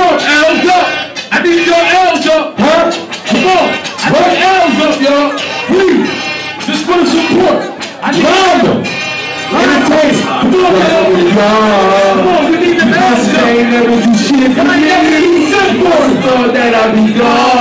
on, L's up. I need your L's up. Huh? Come on. I need L's up, y'all. Please. Just for the support. I need L's up. Entertainment. Come on. Come on, we need the L's up. ain't never do shit for I me. never even said for it. Thought that I'd be gone.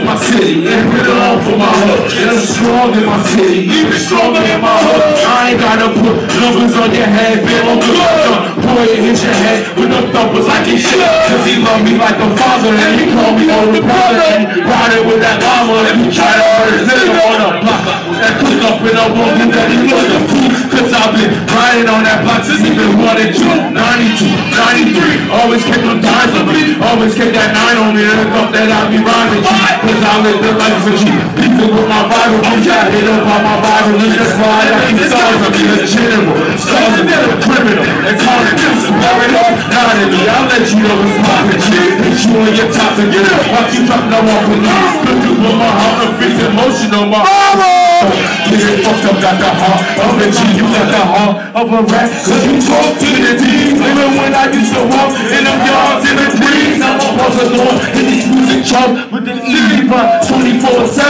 For my city, and put it on for my hood. And I'm strong in my city, even stronger in my hood. I ain't gotta put numbers on your head, feel on good. Boy, it hit your head with no thumpers like he should. Cause he love me like a father, and he call me older brother. And riding with that llama, and he try to hurt his nigga on the block. That cook up in a woman that he looking for. Cause I've been riding on that block since he been 1 and 2, 92, 93. Always kept them dimes on me, always kept that 9 on me. And I thought that I'd be rhyming Live the life of G. Beefing with my rival, I'm got hit up by my rival. And that's why I got these stars of me, the general. Stars me, the criminal. And calling them swearing up, not in me. I'll let you know what's poppin', G. Hit you on your top and get up. Watch you drop, walk with me. Look to put my heart and freeze emotional, my Get fucked up, got the heart of a G, you got the heart of a rat. Cause you talk to the D's, even when I used to walk in them yards in the breeze.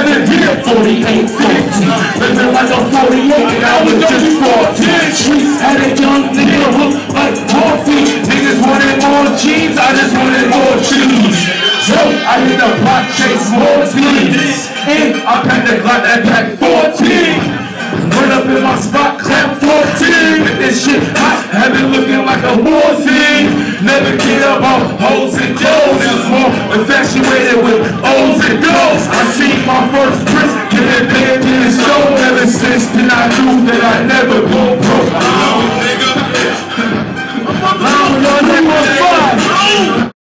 24-7, yeah, 48, 14. Living like a 48, and I was just 14. Streets had a young nigga hooked like morphine. Niggas wanted more jeans, I just wanted more cheese. So I hit the block, chase more sleeves. And I packed the Glock that pack 14. Run up in my spot, clap 14. With this shit have it looking like a war scene. Never get about hoes and was more infatuated with O's and goes. I seen my first print, get it big in the show. Ever since then I knew